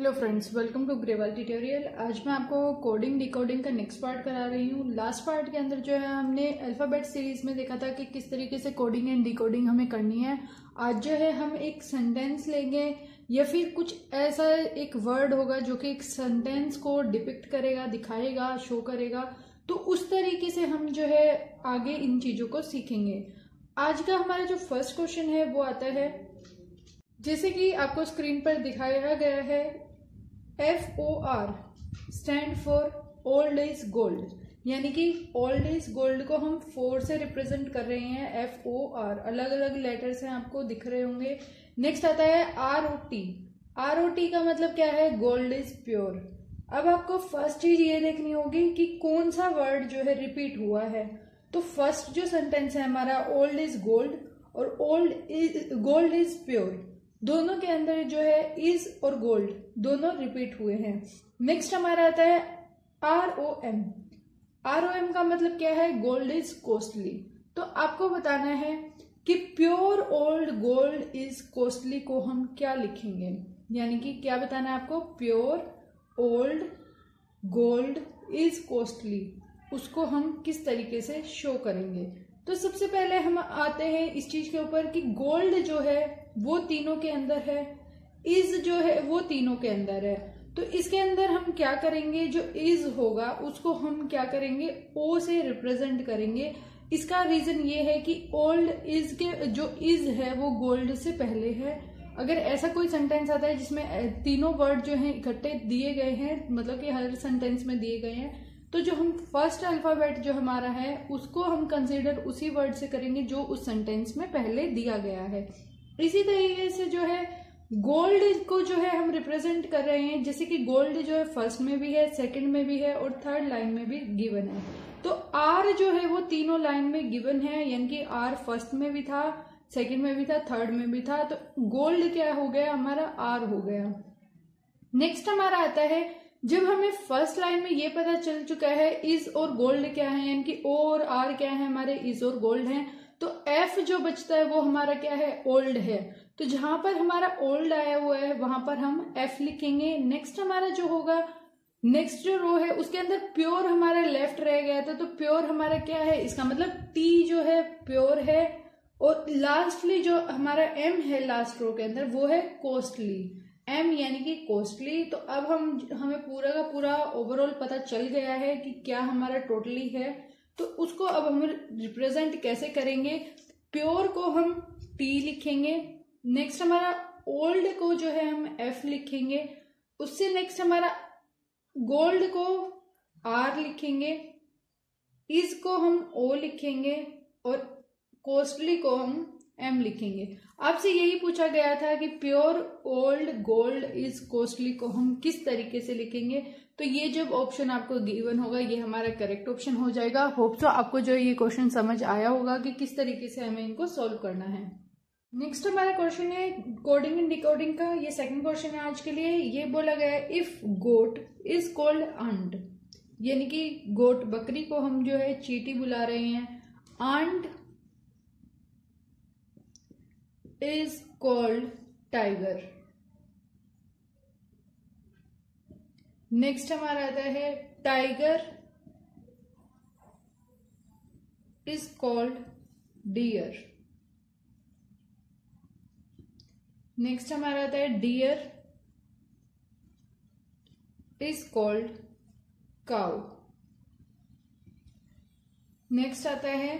Hello friends welcome to gravel tutorial आज मैं आपको कोडिंग डिकोडिंग का नेक्स्ट पार्ट करा रही हूँ। लास्ट पार्ट के अंदर जो है, हमने अल्फ़ाबेट सीरीज़ में देखा था कि किस तरीके से कोडिंग एंड डिकोडिंग हमें करनी है। आज जो है, हम एक सेंटेंस लेंगे, या फिर कुछ ऐसा एक वर्ड होगा जो कि एक सेंटेंस को डिपिक्ट करेगा, दिखाएगा शो करेगा। तो उस तरीके से हम जो है, आगे इन चीज़ों को सीखेंगे। आज का हमारा जो फ़र्स्ट क्वेश्चन है, वो आता है, जैसे कि आपको स्क्रीन पर दिखाया गया है F O R stand for old is gold यानी कि ओल्ड इज़ गोल्ड को हम फोर से रिप्रेजेंट कर रहे हैं एफ़ ओ आर अलग अलग लेटर्स हैं आपको दिख रहे होंगे। नेक्स्ट आता है R O T R O T का मतलब क्या है? गोल्ड इज़ प्योर अब आपको फ़र्स्ट चीज़ ये देखनी होगी कि कौन सा वर्ड जो है रिपीट हुआ है। तो फ़र्स्ट जो सेंटेंस है हमारा ओल्ड इज़ गोल्ड और old is gold is pure दोनों के अंदर जो है इज़ और गोल्ड दोनों रिपीट हुए हैं। नेक्स्ट हमारा आता है R O M R O M का मतलब क्या है? गोल्ड इज़ कॉस्टली तो आपको बताना है कि pure old gold is costly को हम क्या लिखेंगे? यानी कि क्या बताना है आपको? Pure old gold is costly उसको हम किस तरीके से शो करेंगे? तो सबसे पहले हम आते हैं इस चीज़ के ऊपर कि गोल्ड जो है वो तीनों के अंदर है इज़ जो है वो तीनों के अंदर है। तो इसके अंदर हम क्या करेंगे, जो इज़ होगा, उसको हम क्या करेंगे ओ से रिप्रेजेंट करेंगे। इसका रीजन ये है कि ओल्ड इज़ के, जो इज़ है, वो गोल्ड से पहले है। अगर ऐसा कोई सेंटेंस आता है जिसमें तीनों वर्ड जो है इकट्ठे दिए गए हैं मतलब कि हर सेंटेंस में दिए गए हैं तो जो हम फ़र्स्ट अल्फ़ाबेट जो हमारा है, उसको हम कंसीडर उसी वर्ड से करेंगे जो उस सेंटेंस में पहले दिया गया है। इसी तरीके से जो है गोल्ड को जो है हम रिप्रेजेंट कर रहे हैं, जैसे कि गोल्ड जो है फ़र्स्ट में भी है सेकंड में भी है और थर्ड लाइन में भी गिवन है। तो आर जो है वो तीनों लाइन में गिवन है, यानी कि आर फ़र्स्ट में भी था सेकंड में भी था थर्ड में भी था तो गोल्ड क्या हो गया, हमारा आर हो गया। नेक्स्ट हमारा आता है, जब हमें फ़र्स्ट लाइन में ये पता चल चुका है इज़ और गोल्ड क्या है, यानी कि ओ और आर क्या है, हमारे इज़ और गोल्ड है तो एफ़ जो बचता है वो हमारा क्या है? ओल्ड है। तो जहाँ पर हमारा ओल्ड आया हुआ है, वहाँ पर हम एफ़ लिखेंगे। नेक्स्ट हमारा जो होगा नेक्स्ट जो रो है, उसके अंदर प्योर हमारा लेफ़्ट रह गया था तो प्योर हमारा क्या है? इसका मतलब टी जो है प्योर है, और लास्टली जो हमारा एम है लास्ट रो के अंदर, वो है कोस्टली एम यानी कि कोस्टली तो अब हम, हमें पूरा का पूरा ओवरऑल पता चल गया है कि क्या हमारा टोटली है। तो उसको अब हम रिप्रेजेंट कैसे करेंगे? प्योर को हम टी लिखेंगे नेक्स्ट हमारा ओल्ड को जो है हम एफ़ लिखेंगे, उससे नेक्स्ट हमारा गोल्ड को आर लिखेंगे इसको हम ओ लिखेंगे और कोस्टली को हम एम लिखेंगे। आपसे यही पूछा गया था कि pure old gold is costly को हम किस तरीके से लिखेंगे? तो ये जब ऑप्शन आपको गिवन होगा, ये हमारा करेक्ट ऑप्शन हो जाएगा। होप सो आपको जो ये क्वेश्चन समझ आया होगा कि किस तरीके से हमें इनको सोल्व करना है। नेक्स्ट हमारा क्वेश्चन है कोडिंग एंड डिकोडिंग का। ये सेकंड क्वेश्चन है आज के लिए। ये बोला गया है if goat is called ant यानी कि गोट बकरी को हम जो है चीटी बुला रहे हैं। Ant is called tiger next हमारा आता है tiger is called deer next हमारा आता है deer is called cow next आता है,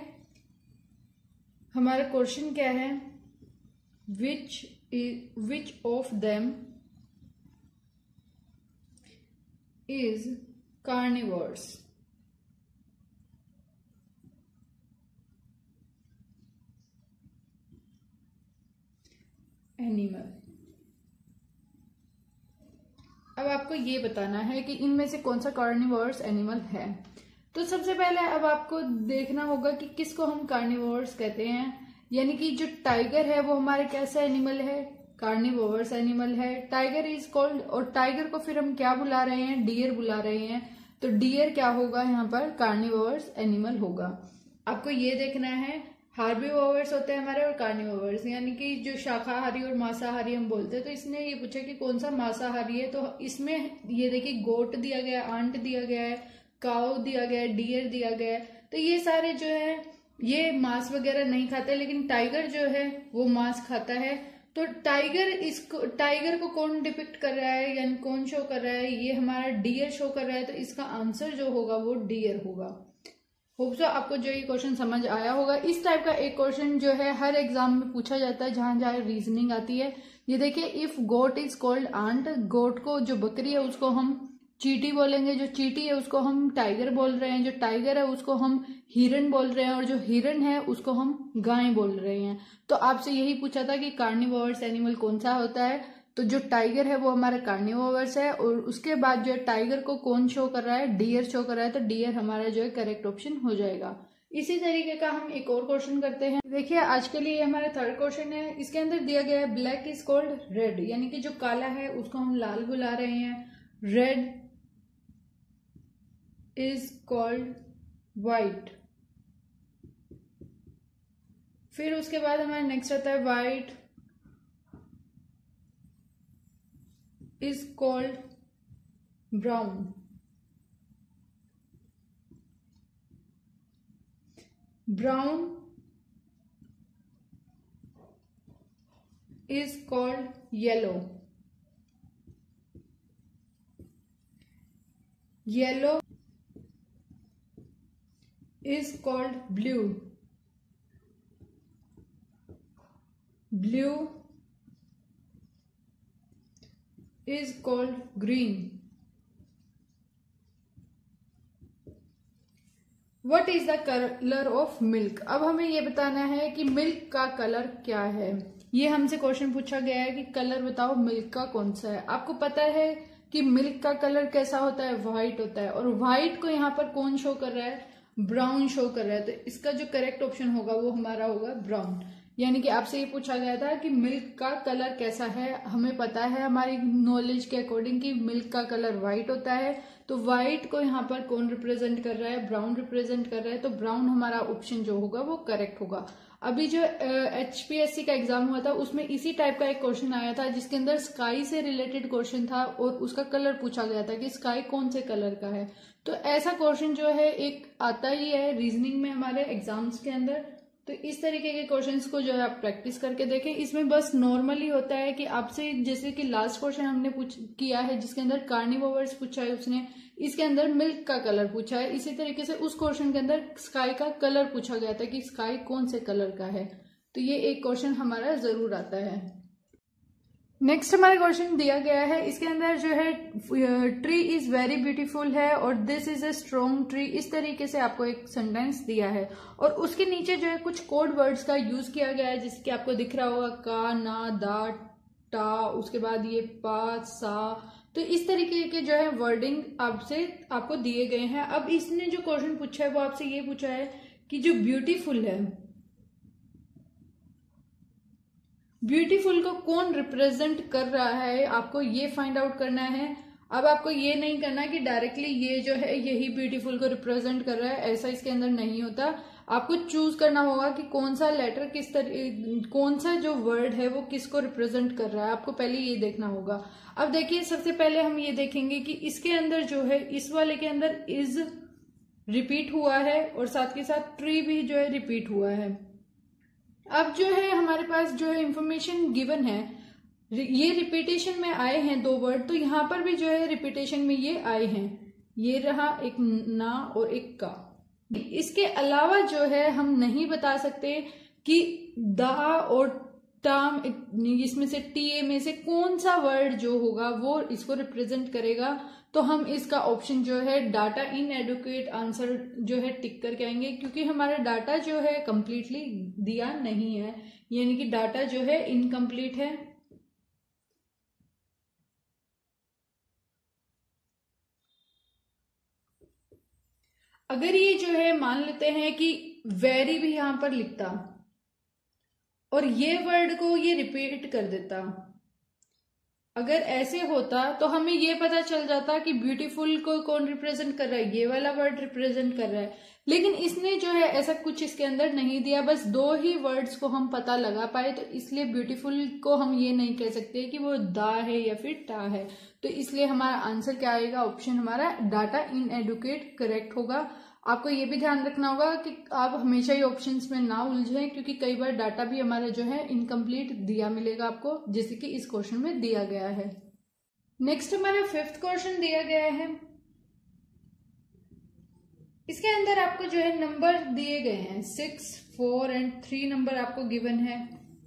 हमारा क्वेश्चन क्या है? Which which of them is carnivores. Animal अब आपको ये बताना है कि इनमें से कौन सा कार्निवर्स एनिमल है? तो सबसे पहले अब आपको देखना होगा कि किसको हम कार्निवर्स कहते हैं। यानी कि जो टाइगर है, वो हमारे कैसा एनिमल है? कार्निवोवर्स एनिमल है। टाइगर इज़ कॉल्ड और टाइगर को फिर हम क्या बुला रहे हैं? डियर बुला रहे हैं। तो डियर क्या होगा? यहाँ पर कार्निवोवर्स एनिमल होगा। आपको ये देखना है हार्बीवोवर्स होते हैं हमारे और कार्निवोवर्स यानी कि जो शाकाहारी और मांसाहारी हम बोलते हैं तो इसने ये पूछा कि कौन सा मांसाहारी है? तो इसमें ये देखिए गोट दिया गया आंट दिया गया है काउ दिया गया है डियर दिया गया है। तो ये सारे जो है ये मांस वगैरह नहीं खाते, लेकिन टाइगर जो है, वो मांस खाता है। तो टाइगर इसको टाइगर को कौन डिपिक्ट कर रहा है, यानी कौन शो कर रहा है? ये हमारा डियर शो कर रहा है तो इसका आंसर जो होगा, वो डियर होगा। होप सो आपको जो ये क्वेश्चन समझ आया होगा। इस टाइप का एक क्वेश्चन जो है, हर एग्ज़ाम में पूछा जाता है, जहाँ जहाँ रीजनिंग आती है। ये देखिए if goat is called ant goat को जो बकरी है, उसको हम चीटी बोलेंगे, जो चीटी है उसको हम टाइगर बोल रहे हैं, जो टाइगर है उसको हम हिरन बोल रहे हैं, और जो हिरन है उसको हम गाय बोल रहे हैं। तो आपसे यही पूछा था कि कार्निवोर्स एनिमल कौन सा होता है? तो जो टाइगर है वो हमारा कार्निवोवर्स है, और उसके बाद जो है टाइगर को कौन शो कर रहा है? डियर शो कर रहा है तो डियर हमारा जो है करेक्ट ऑप्शन हो जाएगा। इसी तरीके का हम एक और क्वेश्चन करते हैं। देखिए, आज के लिए हमारा थर्ड क्वेश्चन है। इसके अंदर दिया गया है ब्लैक इज़ कॉल्ड रेड यानी कि जो काला है उसको हम लाल बुला रहे हैं। रेड इज़ कॉल्ड वाइट फिर उसके बाद हमारा नेक्स्ट आता है white is called brown brown is called yellow yellow is called blue. Blue is called green. What is the colour of milk अब हमें यह बताना है कि मिल्क का कलर क्या है। ये हमसे क्वेश्चन पूछा गया है कि कलर बताओ मिल्क का कौन सा है। आपको पता है कि मिल्क का कलर कैसा होता है? व्हाइट होता है। और व्हाइट को यहाँ पर कौन शो कर रहा है? ब्राउन शो कर रहा है तो इसका जो करेक्ट ऑप्शन होगा, वो हमारा होगा ब्राउन। यानी कि आपसे ये पूछा गया था कि मिल्क का कलर कैसा है। हमें पता है, हमारी नॉलेज के अकॉर्डिंग कि मिल्क का कलर व्हाइट होता है। तो व्हाइट को यहाँ पर कौन रिप्रेजेंट कर रहा है? ब्राउन रिप्रेजेंट कर रहा है। तो ब्राउन हमारा ऑप्शन जो होगा, वो करेक्ट होगा। अभी जो एच uh, का एग्ज़ाम हुआ था उसमें इसी टाइप का एक क्वेश्चन आया था जिसके अंदर स्काई से रिलेटेड क्वेश्चन था और उसका कलर पूछा गया था कि स्काई कौन से कलर का है। तो ऐसा क्वेश्चन जो है एक आता ही है रीजनिंग में हमारे एग्ज़ाम्स के अंदर। तो इस तरीके के क्वेश्चंस को जो है आप प्रैक्टिस करके देखें। इसमें बस नॉर्मली होता है कि आपसे जैसे कि लास्ट क्वेश्चन हमने पूछ, किया है, जिसके अंदर कार्निवोवर्स पूछा है उसने, इसके अंदर मिल्क का कलर पूछा है। इसी तरीके से उस क्वेश्चन के अंदर स्काई का कलर पूछा गया था कि स्काई कौन से कलर का है। तो ये एक क्वेश्चन हमारा ज़रूर आता है। नेक्स्ट हमारा क्वेश्चन दिया गया है। इसके अंदर जो है ट्री इज़ वेरी ब्यूटीफुल है और this is a strong tree इस तरीके से आपको एक सेंटेंस दिया है। और उसके नीचे जो है, कुछ कोड वर्ड्स का यूज़ किया गया है, जिसके आपको दिख रहा होगा, का, ना, दा, टा, उसके बाद ये पा, सा। तो इस तरीके के जो है वर्डिंग आपसे, आपको दिए गए हैं। अब इसने जो क्वेश्चन पूछा है, वो आपसे ये पूछा है कि जो ब्यूटीफुल है ब्यूटीफुल को कौन रिप्रेजेंट कर रहा है? आपको ये फाइंड आउट करना है। अब आपको ये नहीं करना कि डायरेक्टली ये जो है, यही ब्यूटीफुल को रिप्रेजेंट कर रहा है। ऐसा इसके अंदर नहीं होता। आपको चूज़ करना होगा कि कौन सा लेटर किस तरह कौन सा जो वर्ड है वो किसको रिप्रेजेंट कर रहा है। आपको पहले ये देखना होगा। अब देखिए, सबसे पहले हम ये देखेंगे कि इसके अंदर जो है, इस वाले के अंदर इज़ रिपीट हुआ है और साथ के साथ ट्री भी जो है रिपीट हुआ है। अब जो है, हमारे पास जो है इंफॉर्मेशन गिवन है ये रिपीटेशन में आए हैं दो वर्ड तो यहाँ पर भी जो है रिपीटेशन में ये आए हैं। ये रहा एक ना और एक का। इसके अलावा जो है, हम नहीं बता सकते कि दा और टाम इसमें से टी ए में से कौन सा वर्ड जो होगा, वो इसको रिप्रेजेंट करेगा। तो हम इसका ऑप्शन जो है डाटा इन एडुकेट आंसर जो है टिक करके आएँगे, क्योंकि हमारा डाटा जो है कंप्लीटली दिया नहीं है। यानी कि डाटा जो है इनकम्प्लीट है। अगर ये जो है, मान लेते हैं कि वेरी भी यहाँ पर लिखता। और ये वर्ड को ये रिपीट कर देता। अगर ऐसे होता तो हमें ये पता चल जाता कि ब्यूटीफुल को कौन रिप्रेजेंट कर रहा है, ये वाला वर्ड रिप्रेजेंट कर रहा है। लेकिन इसने जो है, ऐसा कुछ इसके अंदर नहीं दिया, बस दो ही वर्ड्स को हम पता लगा पाए तो इसलिए ब्यूटीफुल को हम ये नहीं कह सकते कि वो दा है या फिर टा है। तो इसलिए हमारा आंसर क्या आएगा? ऑप्शन हमारा डाटा इन एडुकेट करेक्ट होगा। आपको ये भी ध्यान रखना होगा कि आप हमेशा ही ऑप्शंस में ना उलझें, क्योंकि कई बार डाटा भी हमारा जो है इनकम्प्लीट दिया मिलेगा आपको, जैसे कि इस क्वेश्चन में दिया गया है। नेक्स्ट हमारा फिफ्थ क्वेश्चन दिया गया है। इसके अंदर आपको जो है नंबर दिए गए हैं। Six four and three number आपको गिवन है।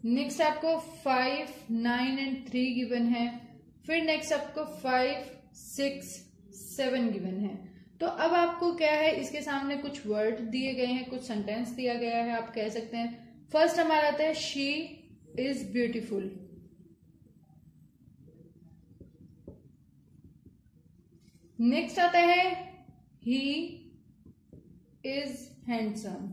नेक्स्ट आपको five nine and three given है। फिर नेक्स्ट आपको फाइव सिक्स सेवन गिवन है। तो अब आपको क्या है? इसके सामने कुछ वर्ड दिए गए हैं, कुछ सेंटेंस दिया गया है, आप कह सकते हैं। फ़र्स्ट हमारा आता है शी इज़ ब्यूटिफुल नेक्स्ट आता है ही इज़ हैंडसम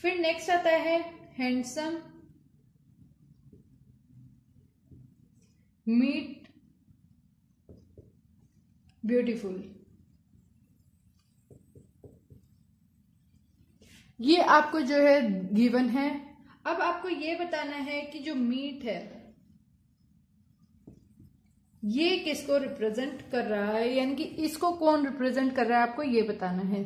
फिर नेक्स्ट आता है हैंडसम मीट ब्यूटीफुल। ये आपको जो है गिवन है। अब आपको ये बताना है कि जो मीट है, ये किसको रिप्रेजेंट कर रहा है? यानी कि इसको कौन रिप्रेजेंट कर रहा है? आपको ये बताना है।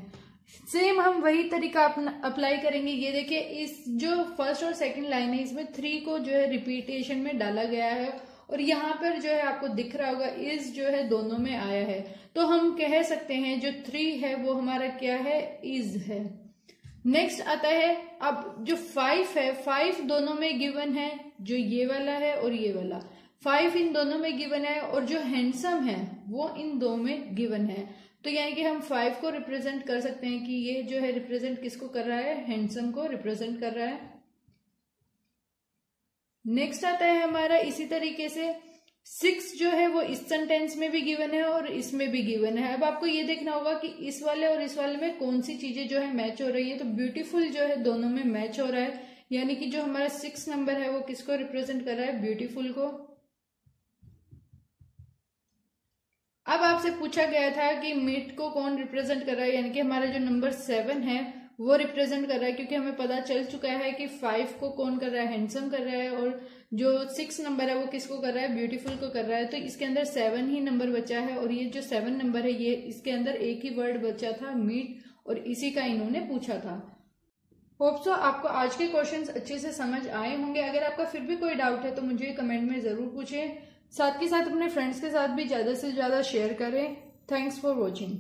सेम हम वही तरीका अप्लाई करेंगे। ये देखिए, इस जो फ़र्स्ट और सेकंड लाइन है, इसमें थ्री को जो है रिपीटेशन में डाला गया है। और यहाँ पर जो है आपको दिख रहा होगा इज़ जो है दोनों में आया है। तो हम कह सकते हैं, जो थ्री है, वो हमारा क्या है? इज़ है। नेक्स्ट आता है, अब जो फाइव है फाइव दोनों में गिवन है, जो ये वाला है और ये वाला। फाइव इन दोनों में गिवन है और जो हैंडसम है, वो इन दो में गिवन है। तो यानी कि हम फाइव को रिप्रेजेंट कर सकते हैं कि ये जो है रिप्रेजेंट किसको कर रहा है? हैंडसम को रिप्रेजेंट कर रहा है। नेक्स्ट आता है हमारा इसी तरीके से सिक्स जो है वो इस सेंटेंस में भी गिवन है और इसमें भी गिवन है। अब आपको ये देखना होगा कि इस वाले और इस वाले में कौन सी चीज़ें जो है मैच हो रही है। तो ब्यूटीफुल जो है दोनों में मैच हो रहा है। यानी कि जो हमारा सिक्स नंबर है वो किसको रिप्रेजेंट कर रहा है? ब्यूटीफुल को। अब आपसे पूछा गया था कि मीट को कौन रिप्रेजेंट कर रहा है? यानी कि हमारा जो नंबर सेवन है वो रिप्रेजेंट कर रहा है, क्योंकि हमें पता चल चुका है कि फाइव को कौन कर रहा है हैंडसम कर रहा है, और जो सिक्स नंबर है वो किसको कर रहा है ब्यूटीफुल को कर रहा है। तो इसके अंदर सेवन ही नंबर बचा है, और ये जो सेवन नंबर है, ये इसके अंदर एक ही वर्ड बचा था मीट और इसी का इन्होंने पूछा था। होप सो आपको आज के क्वेश्चंस अच्छे से समझ आए होंगे। अगर आपका फिर भी कोई डाउट है तो मुझे कमेंट में ज़रूर पूछें। साथ के साथ अपने फ्रेंड्स के साथ भी ज़्यादा से ज़्यादा शेयर करें। Thanks for watching